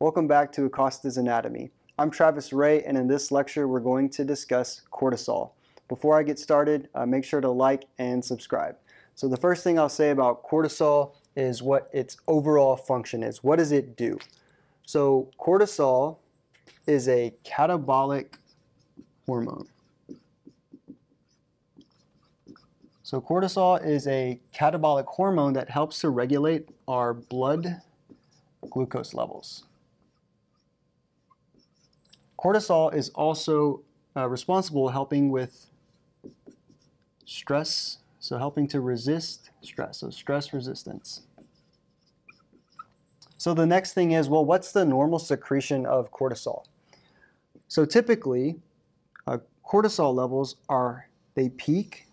Welcome back to Acosta's Anatomy. I'm Travis Ray, and in this lecture, we're going to discuss cortisol. Before I get started, uh, make sure to like and subscribe. So the first thing I'll say about cortisol is what its overall function is. What does it do? So cortisol is a catabolic hormone. So cortisol is a catabolic hormone that helps to regulate our blood glucose levels. Cortisol is also uh, responsible helping with stress, so helping to resist stress, so stress resistance. So the next thing is, well, what's the normal secretion of cortisol? So typically, uh, cortisol levels are, they peak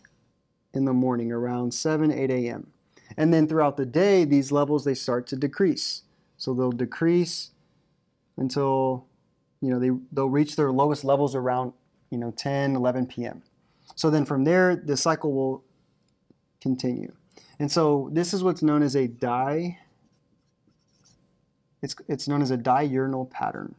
in the morning around 7, 8 a.m. And then throughout the day, these levels, they start to decrease. So they'll decrease until you know, they, they'll reach their lowest levels around, you know, 10, 11 p.m. So then from there, the cycle will continue. And so this is what's known as a di, it's, it's known as a diurnal pattern.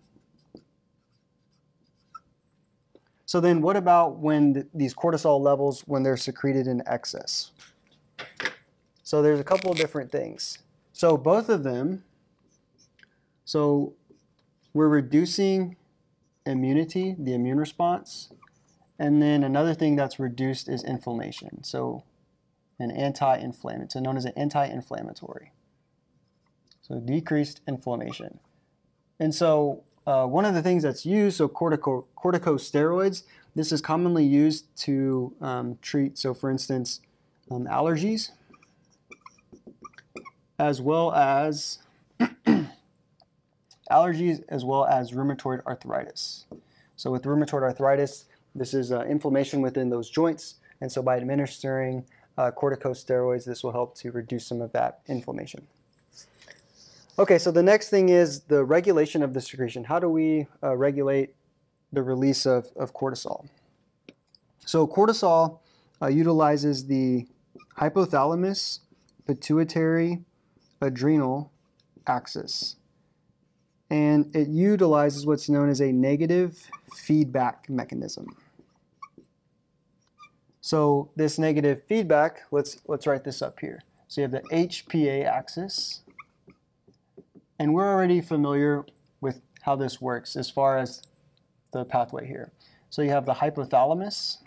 So then what about when th these cortisol levels, when they're secreted in excess? So there's a couple of different things. So both of them, so we're reducing immunity, the immune response. And then another thing that's reduced is inflammation. So an anti-inflammatory, so known as an anti-inflammatory. So decreased inflammation. And so uh, one of the things that's used, so cortico, corticosteroids, this is commonly used to um, treat, so for instance, um, allergies, as well as allergies as well as rheumatoid arthritis. So with rheumatoid arthritis, this is uh, inflammation within those joints, and so by administering uh, corticosteroids, this will help to reduce some of that inflammation. Okay, so the next thing is the regulation of the secretion. How do we uh, regulate the release of, of cortisol? So cortisol uh, utilizes the hypothalamus, pituitary, adrenal axis and it utilizes what's known as a negative feedback mechanism. So this negative feedback, let's, let's write this up here. So you have the HPA axis, and we're already familiar with how this works as far as the pathway here. So you have the hypothalamus,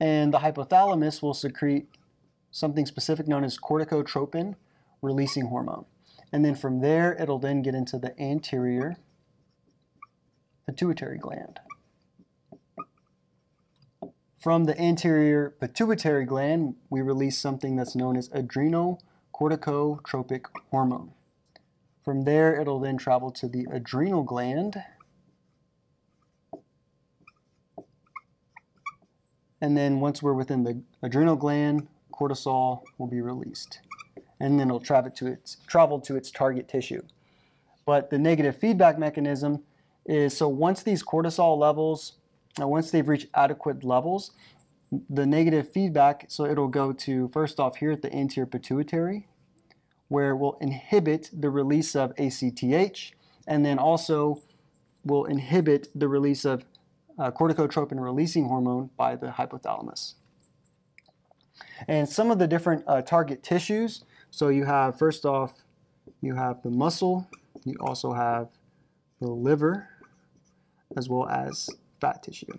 and the hypothalamus will secrete something specific known as corticotropin releasing hormone. And then from there, it'll then get into the anterior pituitary gland. From the anterior pituitary gland, we release something that's known as adrenocorticotropic hormone. From there, it'll then travel to the adrenal gland. And then once we're within the adrenal gland, cortisol will be released and then it'll travel to its travel to its target tissue. But the negative feedback mechanism is so once these cortisol levels, uh, once they've reached adequate levels, the negative feedback, so it'll go to first off here at the anterior pituitary, where we'll inhibit the release of ACTH, and then also will inhibit the release of uh, corticotropin releasing hormone by the hypothalamus. And some of the different uh, target tissues so you have, first off, you have the muscle, you also have the liver, as well as fat tissue.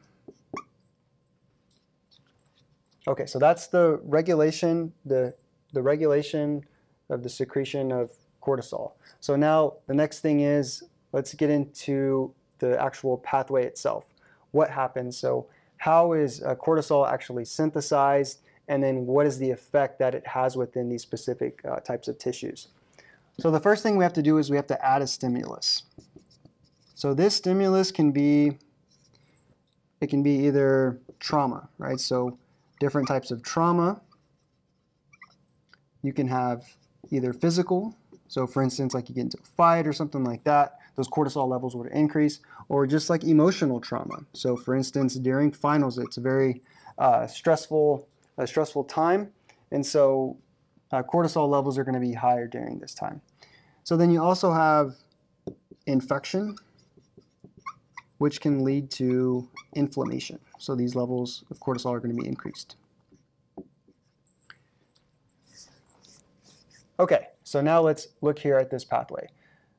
Okay, so that's the regulation, the, the regulation of the secretion of cortisol. So now the next thing is, let's get into the actual pathway itself. What happens? So how is uh, cortisol actually synthesized? And then what is the effect that it has within these specific uh, types of tissues. So the first thing we have to do is we have to add a stimulus. So this stimulus can be, it can be either trauma, right? So different types of trauma. You can have either physical, so for instance, like you get into a fight or something like that, those cortisol levels would increase, or just like emotional trauma. So for instance, during finals, it's a very uh, stressful a stressful time, and so uh, cortisol levels are going to be higher during this time. So then you also have infection, which can lead to inflammation. So these levels of cortisol are going to be increased. Okay, so now let's look here at this pathway.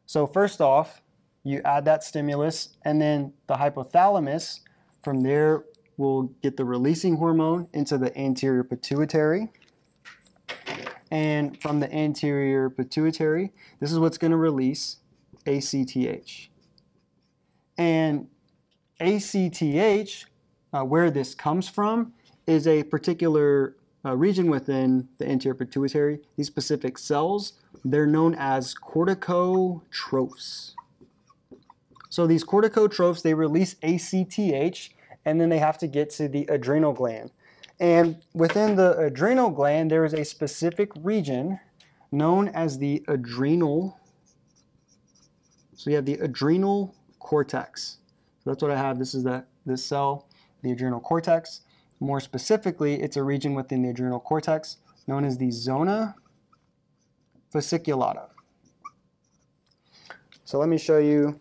So first off, you add that stimulus, and then the hypothalamus, from there, will get the releasing hormone into the anterior pituitary. And from the anterior pituitary, this is what's going to release ACTH. And ACTH, uh, where this comes from, is a particular uh, region within the anterior pituitary. These specific cells, they're known as corticotrophs. So these corticotrophs, they release ACTH, and then they have to get to the adrenal gland. And within the adrenal gland, there is a specific region known as the adrenal. So you have the adrenal cortex. So that's what I have. This is the this cell, the adrenal cortex. More specifically, it's a region within the adrenal cortex known as the zona fasciculata. So let me show you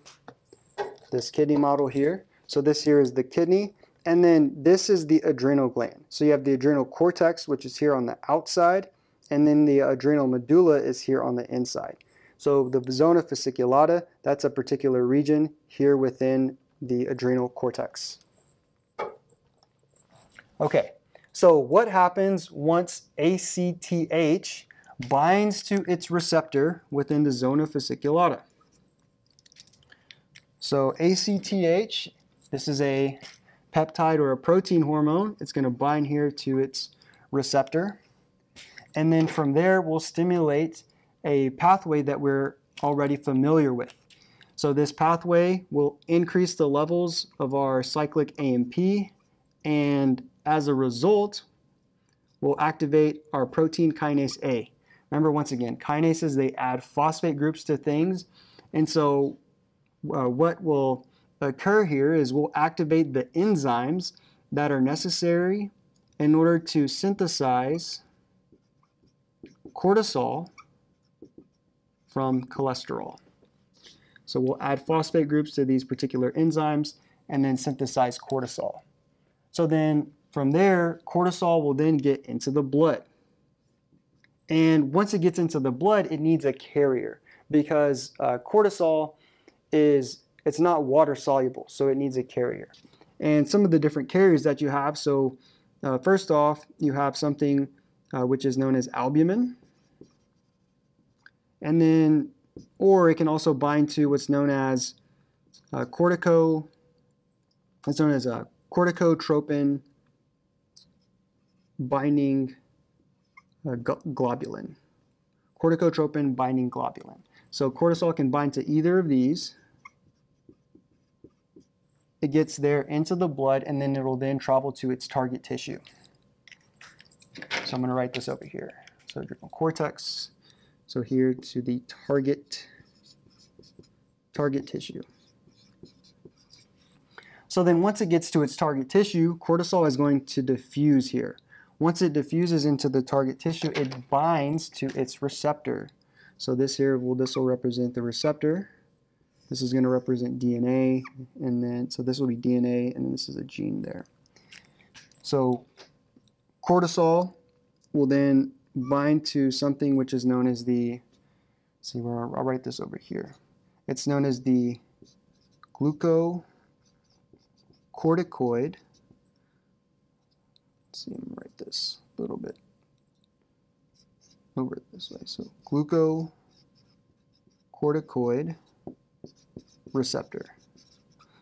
this kidney model here. So this here is the kidney, and then this is the adrenal gland. So you have the adrenal cortex, which is here on the outside, and then the adrenal medulla is here on the inside. So the zona fasciculata, that's a particular region here within the adrenal cortex. Okay, so what happens once ACTH binds to its receptor within the zona fasciculata? So ACTH, this is a peptide or a protein hormone. It's going to bind here to its receptor. And then from there, we'll stimulate a pathway that we're already familiar with. So this pathway will increase the levels of our cyclic AMP and as a result, we'll activate our protein kinase A. Remember, once again, kinases, they add phosphate groups to things. And so uh, what will occur here is we'll activate the enzymes that are necessary in order to synthesize cortisol from cholesterol. So we'll add phosphate groups to these particular enzymes and then synthesize cortisol. So then from there, cortisol will then get into the blood. And once it gets into the blood, it needs a carrier because uh, cortisol is, it's not water soluble, so it needs a carrier. And some of the different carriers that you have, so uh, first off, you have something uh, which is known as albumin. And then, or it can also bind to what's known as uh, cortico, it's known as a corticotropin binding uh, globulin. Corticotropin binding globulin. So cortisol can bind to either of these. It gets there into the blood and then it will then travel to its target tissue. So I'm going to write this over here. So adrenal cortex. So here to the target target tissue. So then once it gets to its target tissue, cortisol is going to diffuse here. Once it diffuses into the target tissue, it binds to its receptor. So this here, will this will represent the receptor. This is going to represent DNA, and then, so this will be DNA, and this is a gene there. So cortisol will then bind to something which is known as the, see where I'll write this over here. It's known as the glucocorticoid Let's see, I'm write this a little bit over this way. So glucocorticoid receptor.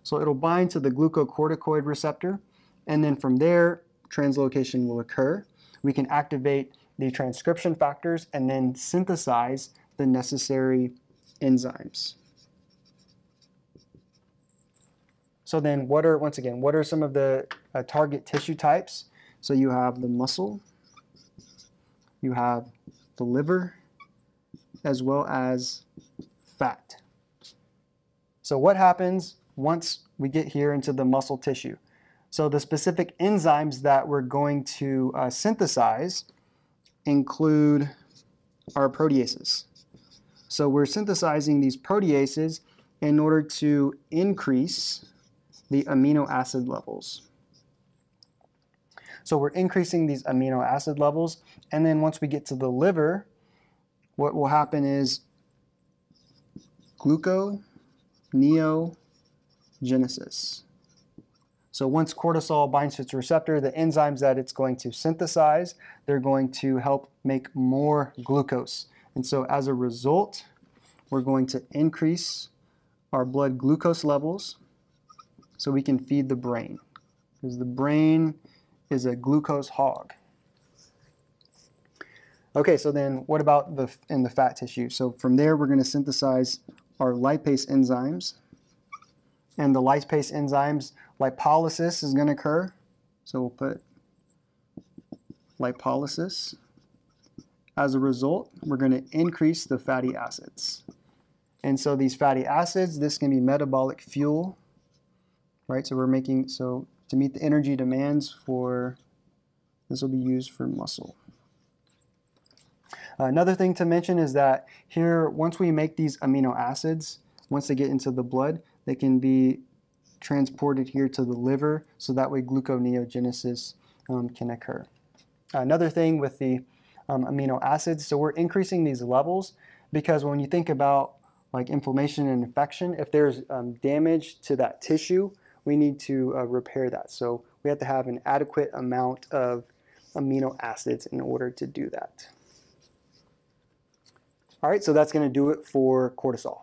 So it'll bind to the glucocorticoid receptor, and then from there, translocation will occur. We can activate the transcription factors and then synthesize the necessary enzymes. So then what are, once again, what are some of the uh, target tissue types? So you have the muscle, you have the liver, as well as fat. So what happens once we get here into the muscle tissue? So the specific enzymes that we're going to uh, synthesize include our proteases. So we're synthesizing these proteases in order to increase the amino acid levels. So we're increasing these amino acid levels, and then once we get to the liver, what will happen is gluconeogenesis. So once cortisol binds to its receptor, the enzymes that it's going to synthesize, they're going to help make more glucose. And so as a result, we're going to increase our blood glucose levels so we can feed the brain. Because the brain is a glucose hog. Okay, so then what about the in the fat tissue? So from there, we're going to synthesize our lipase enzymes. And the lipase enzymes, lipolysis is going to occur. So we'll put lipolysis. As a result, we're going to increase the fatty acids. And so these fatty acids, this can be metabolic fuel, right? So we're making, so to meet the energy demands for, this will be used for muscle. Another thing to mention is that here, once we make these amino acids, once they get into the blood, they can be transported here to the liver, so that way gluconeogenesis um, can occur. Another thing with the um, amino acids, so we're increasing these levels because when you think about like inflammation and infection, if there's um, damage to that tissue, we need to uh, repair that. So we have to have an adequate amount of amino acids in order to do that. All right, so that's going to do it for cortisol.